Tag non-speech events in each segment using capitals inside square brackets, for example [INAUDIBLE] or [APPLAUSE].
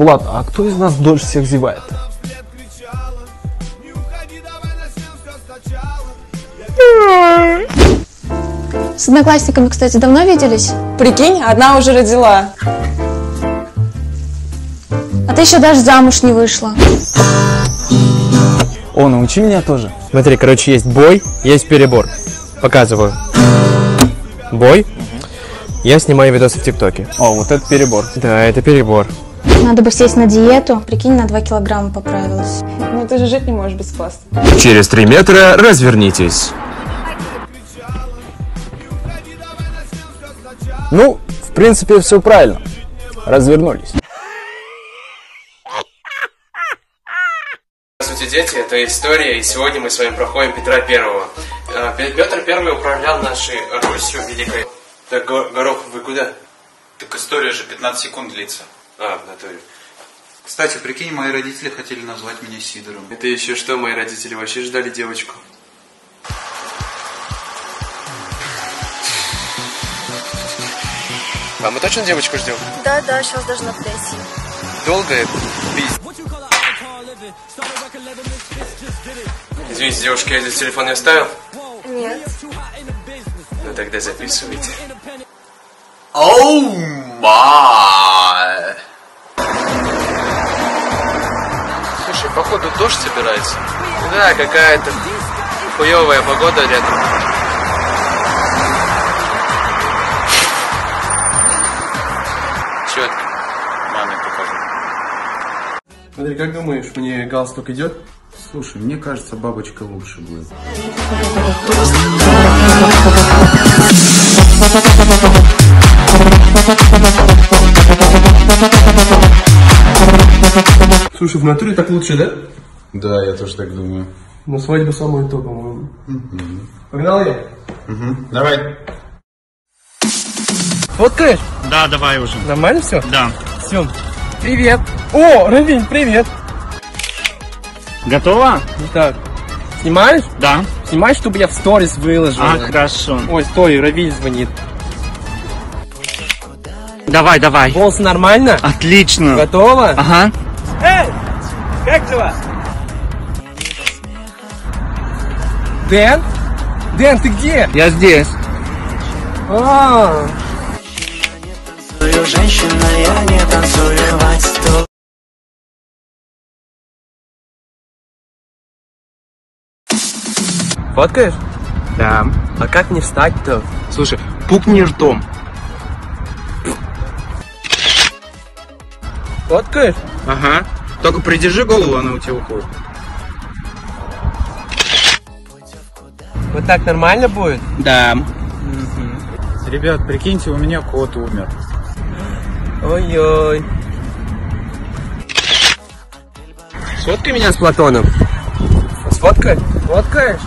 Влад, а кто из нас дольше всех зевает? С одноклассниками, кстати, давно виделись? Прикинь, одна уже родила. А ты еще даже замуж не вышла. О, научи меня тоже. Смотри, короче, есть бой, есть перебор. Показываю. Бой. Я снимаю видосы в ТикТоке. О, вот это перебор. Да, это перебор. Надо бы сесть на диету. Прикинь, на 2 килограмма поправилась. Ну ты же жить не можешь без пасты. Через 3 метра развернитесь. Ну, в принципе, все правильно. Развернулись. Здравствуйте, дети, это история, и сегодня мы с вами проходим Петра Первого. Пе- Петр Первый управлял нашей Русью великой. Так, Го- Горох, вы куда? Так история же 15 секунд длится. А, в натуре. Кстати, прикинь, мои родители хотели назвать меня Сидором. Это еще что, мои родители вообще ждали девочку? А мы точно девочку ждем? Да, да, сейчас должна прийти. Долго это? Пиздец. Извините, девушка, я здесь телефон не оставил? Нет. Ну тогда записывайте. Оу май! Походу дождь собирается. Да, какая-то хуевая погода рядом. Четко. Маме покажу. Смотри, как думаешь, мне галстук идет? Слушай, мне кажется, бабочка лучше будет. [LAUGHS] Слушай, в натуре так лучше, да? Да, я тоже так думаю. Ну, свадьба самое то, по-моему. Погнали? Давай. Фоткаешь? Да, давай уже. Нормально все? Да. Все. Привет. О, Равин, привет. Готова? Так, снимаешь? Да. Снимай, чтобы я в сторис выложил. А, хорошо. Ой, стой, Равиль звонит. Давай, давай. Голос нормально? Отлично. Готово? Ага. Как дела? Дэн? Дэн, ты где? Я здесь. А, Фоткаешь? Да. А как мне встать-то? Слушай, пукни ртом. Фоткаешь? Ага. Только придержи голову, она у тебя уходит. Вот так нормально будет? Да. Ребят, прикиньте, у меня кот умер. Ой-ой. Сфоткай меня с Платоном. Сфоткай? Сфоткаешь?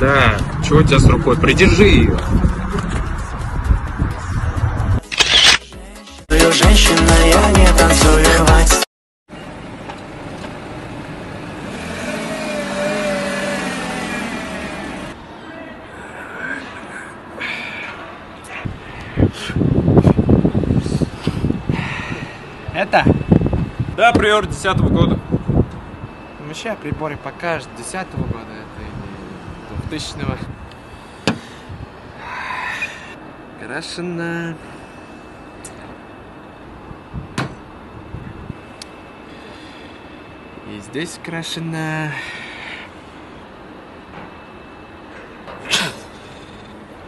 Да. Чего у тебя с рукой? Придержи ее. Это? Да, приор 10 года. Вообще приборы покажет 10 года, это или 2000 -го. Крашена. И здесь крашена.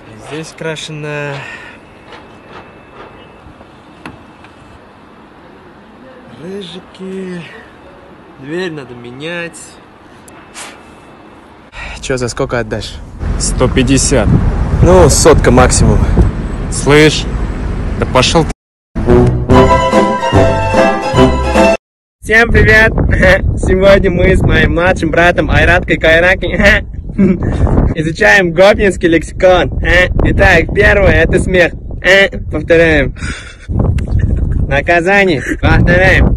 И здесь крашена. Рыжики. Дверь надо менять. Че, за сколько отдашь? 150. Ну, сотка максимум. Слышь? Да пошел ты. Всем привет! [LAUGHS] Сегодня мы с моим младшим братом Айраткой Кайракой [LAUGHS] изучаем гопнинский лексикон. [LAUGHS] Итак, первое это смех. Повторяем. Наказание. Повторяем.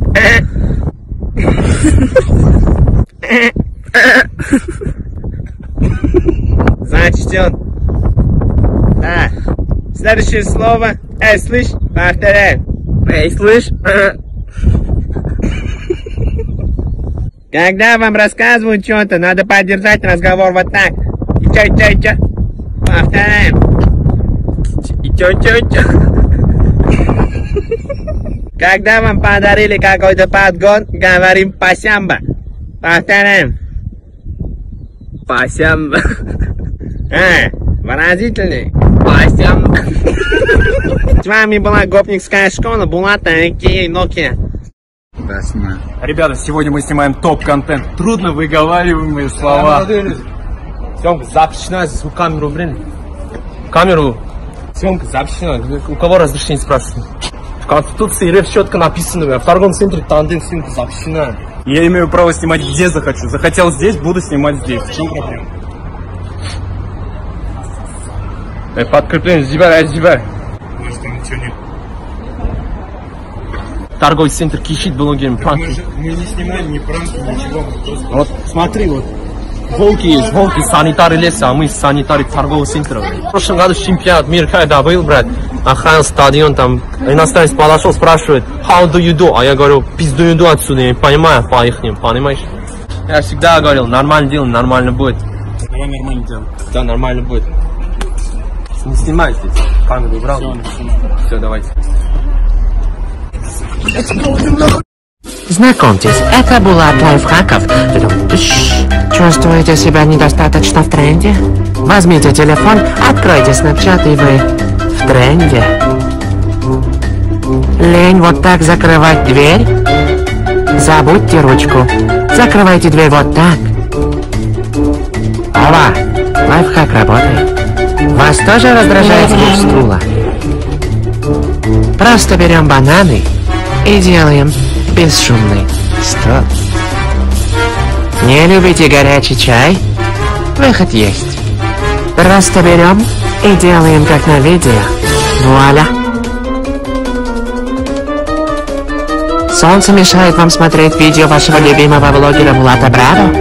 Зачтен. Так. Следующее слово. Эй, слышь? Повторяем. Эй, слышь? Когда вам рассказывают что-то, надо поддержать разговор вот так. И чё, чё, чё. Повторяем. И чё, чё, чё. Когда вам подарили какой-то подгон, говорим пасямба. Повторяем. Пасямба. [LAUGHS] А, выразительный. Пасямба. [LAUGHS] С вами была гопникская школа Булата Икея Nokia. Да, снимаю. Ребята, сегодня мы снимаем топ-контент. Трудно выговариваемые слова. Съемка запрещена, здесь камеру, блин. Камеру. Съемка запрещена. У кого разрешение спрашивают? В Конституции РФ четко написано, в торговом центре тандем съемка запрещена. Я имею право снимать где захочу. Захотел здесь, буду снимать здесь. В чем проблема? Э, подкрепление, сдевай, сдевай. Может, там ничего нет. Торговый центр кишит блогерами, пранки. мы не снимаем ни пранки, ничего. Вот смотри, вот. Волки есть, волки санитары леса, а мы санитары торгового центра. В прошлом году чемпионат мира когда был, брат, охрана стадион, там иностранец подошел, спрашивает, how do you do? А я говорю, пизду do отсюда, я не понимаю по их понимаешь? Я всегда говорил, нормально делаем, нормально будет. Давай нормально делаем. Да, нормально будет. Не снимай здесь, камеру убрал. Все, давайте. Знакомьтесь, это Булат Лайфхаков. Чувствуете себя недостаточно в тренде? Возьмите телефон, откройте Snapchat и вы в тренде. Лень вот так закрывать дверь? Забудьте ручку. Закрывайте дверь вот так. Ова, лайфхак работает. Вас тоже раздражает звук стула? Просто берем бананы и делаем бесшумный стоп. Не любите горячий чай? Выход есть. Просто берем и делаем как на видео. Вуаля. Солнце мешает вам смотреть видео вашего любимого блогера Влада Браво?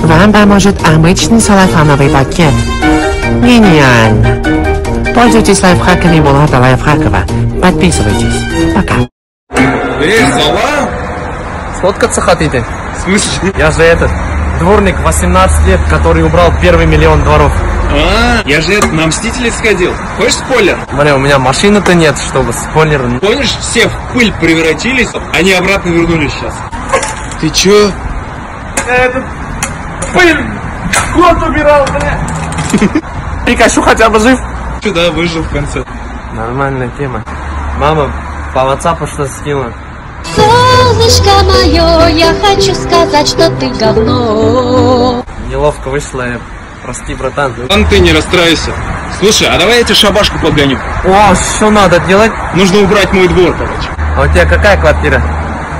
Вам поможет обычный салафановый пакет. Гениально. Пользуйтесь лайфхаками Булата Лайфхакова. Подписывайтесь. Пока. Эй, сова! Сфоткаться хотите? Слышишь? Я же этот, дворник 18 лет, который убрал первый миллион дворов. А, я же это, на Мстителей сходил. Хочешь спойлер? Смотри, у меня машины-то нет, чтобы спойлер... Помнишь, все в пыль превратились, они обратно вернулись сейчас. Ты чё? Пыль! Кот убирал, бля! Пикачу хотя бы жив. Сюда выжил в конце. Нормальная тема. Мама по WhatsApp что скинула. Солнышко мое, я хочу сказать, что ты говно. Неловко вышло, я- прости, братан. Ладно, ты не расстраивайся. Слушай, а давай я тебе шабашку подгоню. О, что надо делать? Нужно убрать мой двор, короче. А у тебя какая квартира?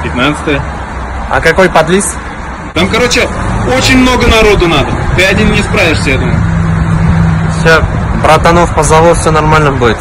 15 А какой подлиз? Там, короче, очень много народу надо. Ты один не справишься, я думаю. Все, братанов позову, все нормально будет.